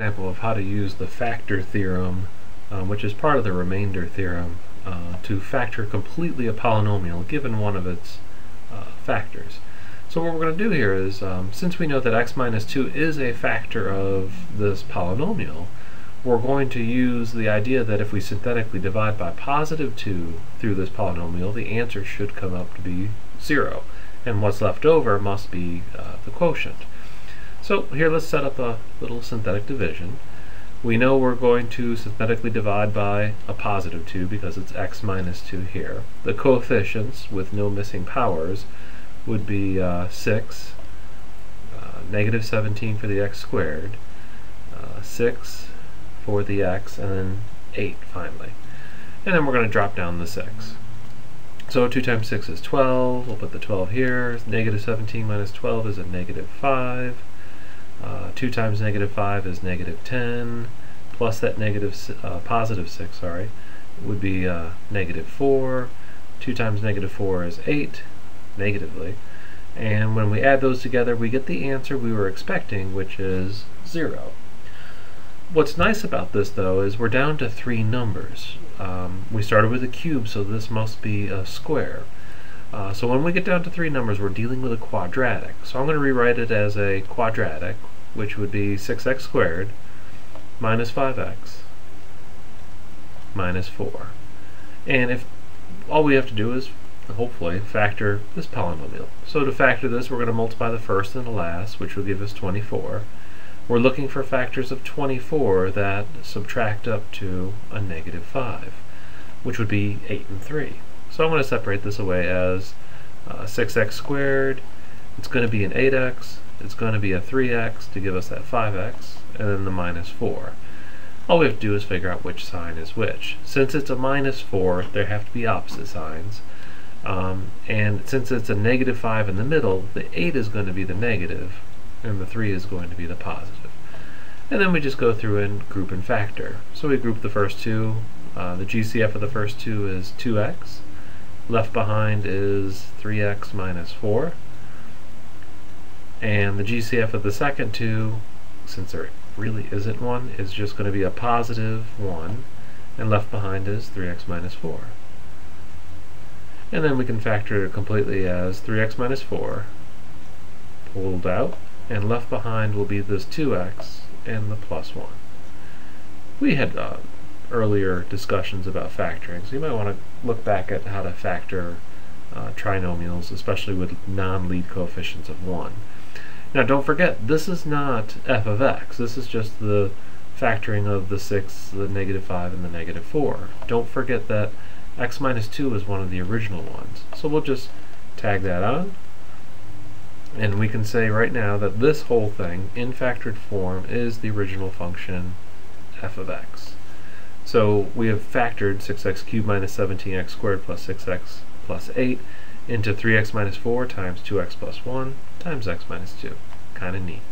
example of how to use the factor theorem, um, which is part of the remainder theorem, uh, to factor completely a polynomial given one of its uh, factors. So what we're going to do here is, um, since we know that x minus 2 is a factor of this polynomial, we're going to use the idea that if we synthetically divide by positive 2 through this polynomial, the answer should come up to be 0. And what's left over must be uh, the quotient. So here let's set up a little synthetic division. We know we're going to synthetically divide by a positive 2 because it's x minus 2 here. The coefficients with no missing powers would be uh, 6, uh, negative 17 for the x squared, uh, 6 for the x, and then 8 finally. And then we're going to drop down the 6. So 2 times 6 is 12. We'll put the 12 here. Negative 17 minus 12 is a negative 5. Uh, 2 times negative 5 is negative 10. Plus that negative, uh, positive 6, sorry, would be uh, negative 4. 2 times negative 4 is 8, negatively. And when we add those together, we get the answer we were expecting, which is 0. What's nice about this, though, is we're down to three numbers. Um, we started with a cube, so this must be a square. Uh, so when we get down to three numbers, we're dealing with a quadratic. So I'm going to rewrite it as a quadratic, which would be 6x squared minus 5x minus 4. And if all we have to do is, hopefully, factor this polynomial. So to factor this, we're going to multiply the first and the last, which will give us 24. We're looking for factors of 24 that subtract up to a negative 5, which would be 8 and 3. So I'm going to separate this away as uh, 6x squared, it's going to be an 8x, it's going to be a 3x to give us that 5x, and then the minus 4. All we have to do is figure out which sign is which. Since it's a minus 4, there have to be opposite signs. Um, and since it's a negative 5 in the middle, the 8 is going to be the negative, and the 3 is going to be the positive. And then we just go through and group and factor. So we group the first two. Uh, the GCF of the first two is 2x. Left behind is 3x minus 4. And the GCF of the second two, since there really isn't one, is just going to be a positive 1. And left behind is 3x minus 4. And then we can factor it completely as 3x minus 4 pulled out. And left behind will be this 2x and the plus 1. We had uh, earlier discussions about factoring, so you might want to look back at how to factor uh, trinomials, especially with non-lead coefficients of 1. Now don't forget, this is not f of x. This is just the factoring of the 6, the negative 5, and the negative 4. Don't forget that x minus 2 is one of the original ones. So we'll just tag that on. And we can say right now that this whole thing, in factored form, is the original function f of x. So we have factored 6x cubed minus 17x squared plus 6x plus 8 into 3x minus 4 times 2x plus 1 times x minus 2. Kind of neat.